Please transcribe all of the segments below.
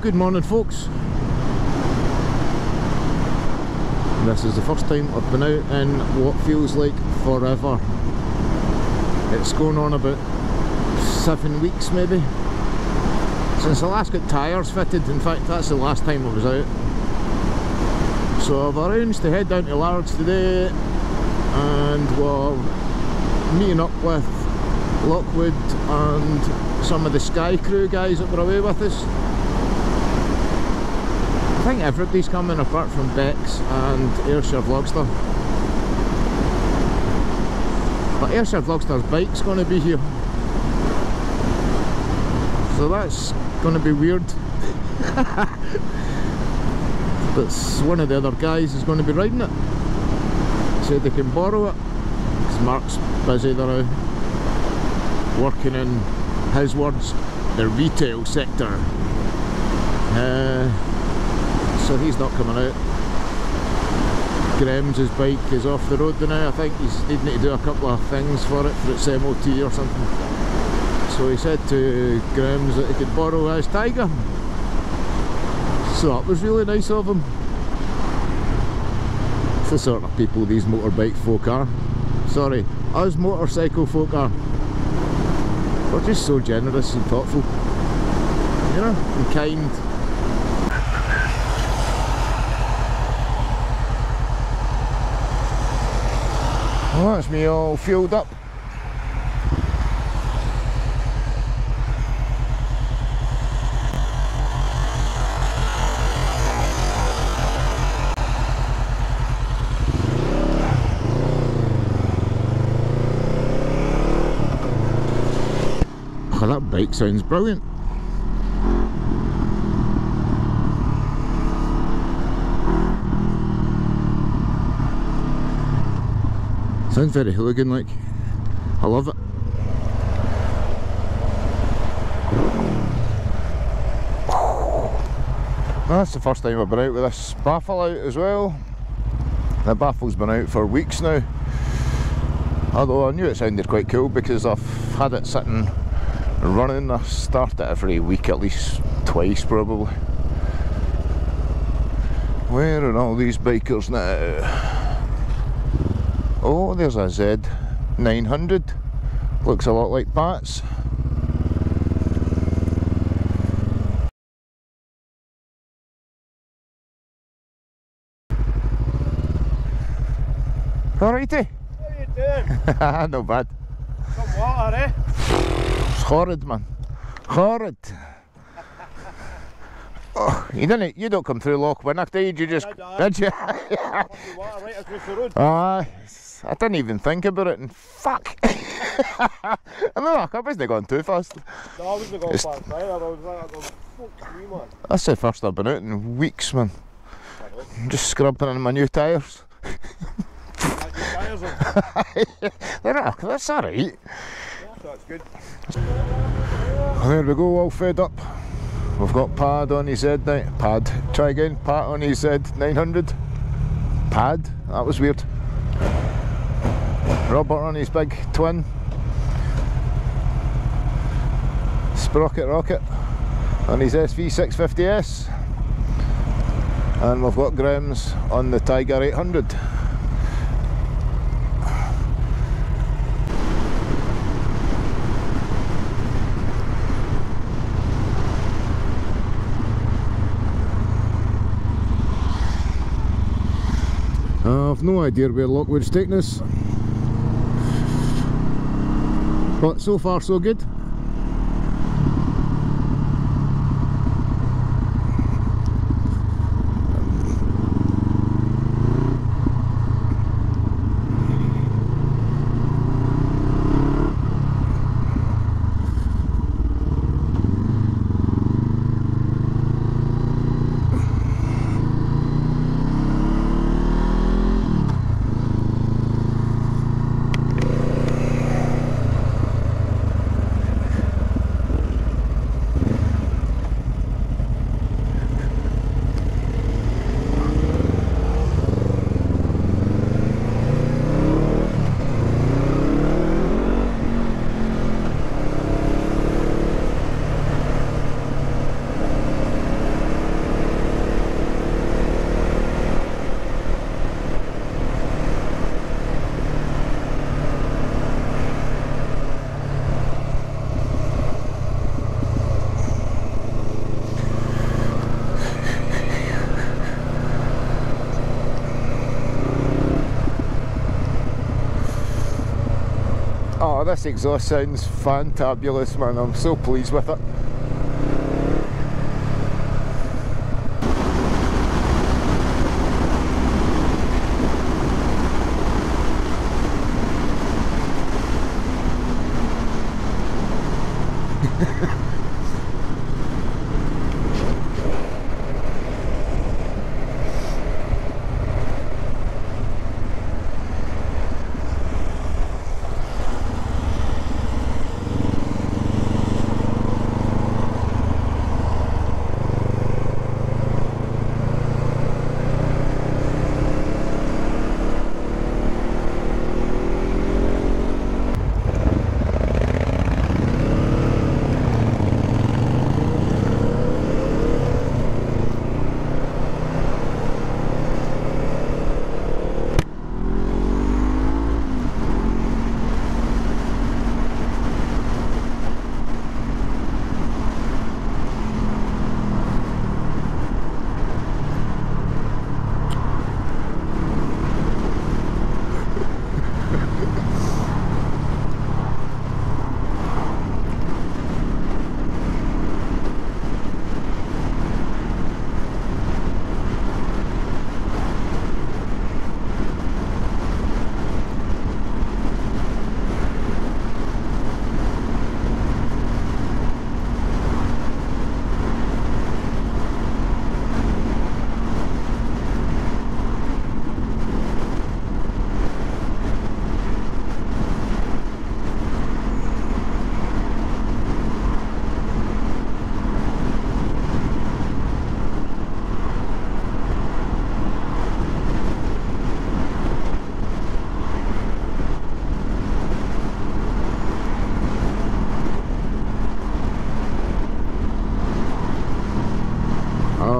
Good morning, folks. This is the first time I've been out in what feels like forever. It's going on about seven weeks, maybe. Since I last got tyres fitted, in fact, that's the last time I was out. So I've arranged to head down to Largs today and we're meeting up with Lockwood and some of the Sky Crew guys that were away with us. I think everybody's coming apart from Bex and Ayrshire Vlogster. But Ayrshire Vlogster's bike's going to be here. So that's going to be weird. but one of the other guys is going to be riding it. Said they can borrow it. Because Mark's busy there now working in his words the retail sector uh, so he's not coming out. Graham's bike is off the road now. I think he's needing to do a couple of things for it for its MOT or something. So he said to Graham's that he could borrow his Tiger. So that was really nice of him. It's the sort of people these motorbike folk are. Sorry us motorcycle folk are. We're just so generous and thoughtful, you know, and kind. Well, that's me all fueled up. Oh, that bike sounds brilliant. Sounds very hooligan like. I love it. That's the first time I've been out with this baffle out as well. The baffle's been out for weeks now. Although I knew it sounded quite cool because I've had it sitting running. I start it every week at least twice probably. Where are all these bikers now? Oh, there's a Z900. Looks a lot like Pat's. Alrighty. How you doing? no bad. Some water, eh? It's horrid, man. Horrid. Oh, you didn't. You don't come through Lochwinnock, did you? You just Did you? Fucking water right across the road. I didn't even think about it, and fuck. I mean, look, I wasn't going too fast. No, I wasn't going It's- fast either. I was like, I go, fuck me, man. That's the first I've been out in weeks, man. I'm just scrubbing in my new tyres. Tyres. They're all- That's alright. Yeah, that's good. There we go, all fed up. We've got Pad on his Z now. Pad. Try again. Pat on his Z 900. Pad. That was weird. Robert on his big twin. Sprocket Rocket on his SV650S. And we've got Grims on the Tiger 800. I've no idea where Lockwood's taking us. But so far so good. This exhaust sounds fantabulous, man. I'm so pleased with it.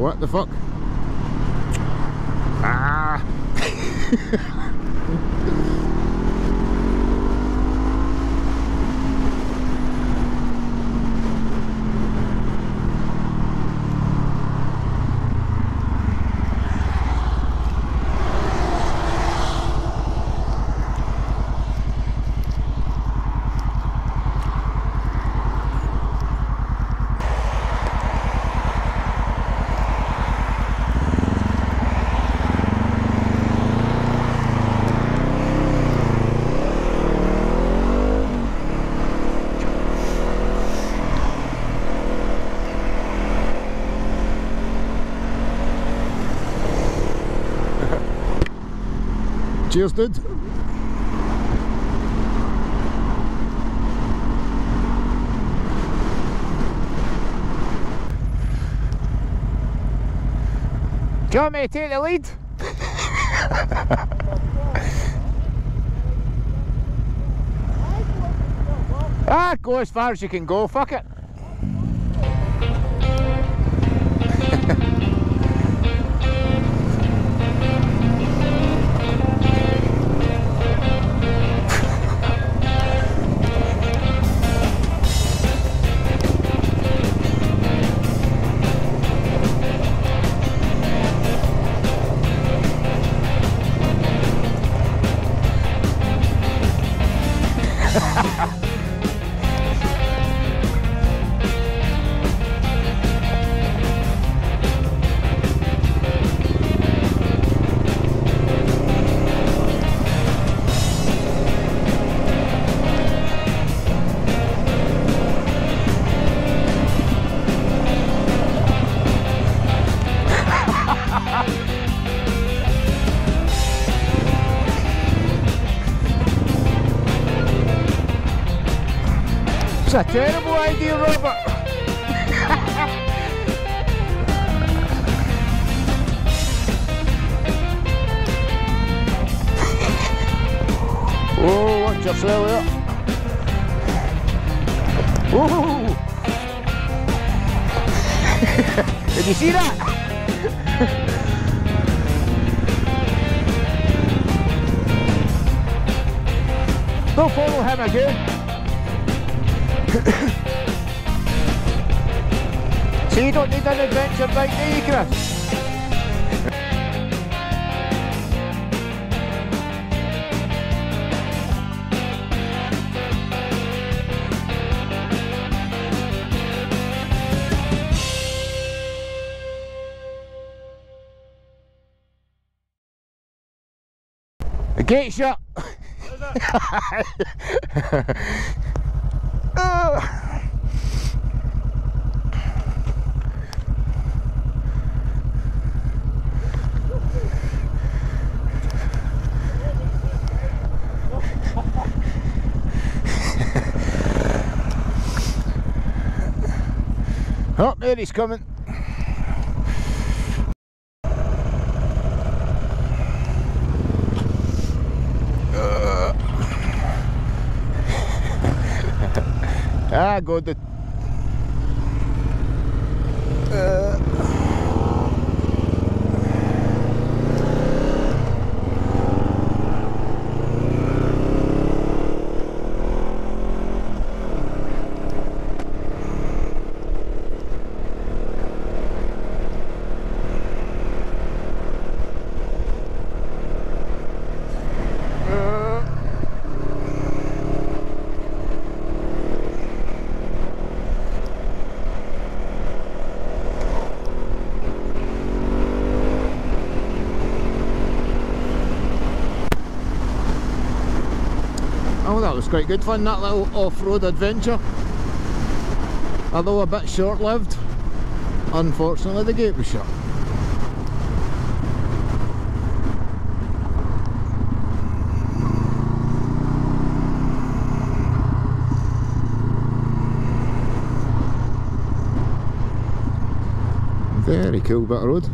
What the fuck? Ah! Cheers, dude. Do you want me to take the lead? ah, go as far as you can go, fuck it. It's a terrible idea, Robert. oh, watch yourself there. Ooh. Did you see that? Don't follow him again so you don't need an adventure bike, do you, Chris? Gate shut. Oh, there he's coming. Ah, good. The, quite good fun, that little off-road adventure. Although a bit short-lived. Unfortunately, the gate was shut. Very cool bit of road.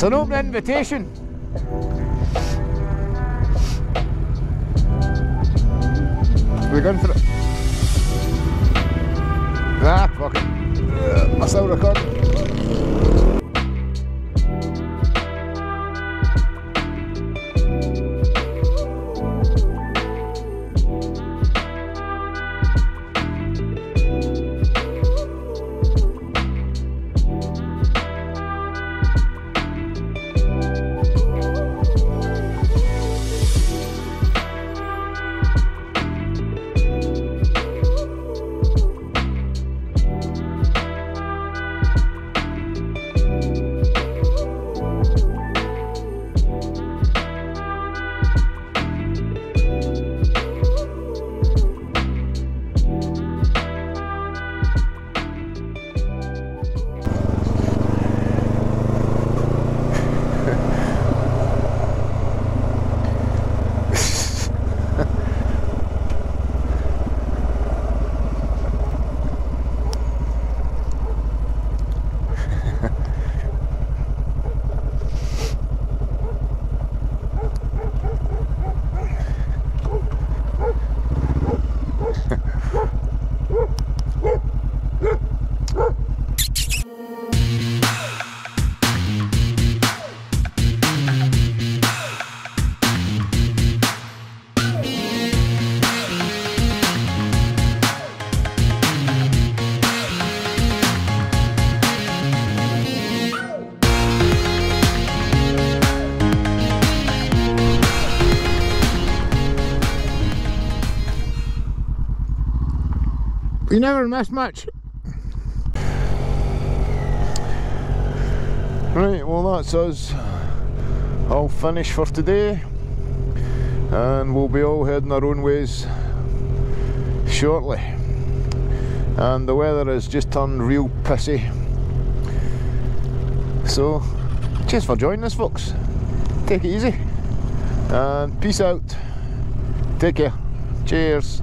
It's an open invitation. We're going for it. Ah, fuck it. Uh, I still recording. You never miss much. Right, well that's us. All finished for today. And we'll be all heading our own ways shortly. And the weather has just turned real pissy. So cheers for joining us folks. Take it easy. And peace out. Take care. Cheers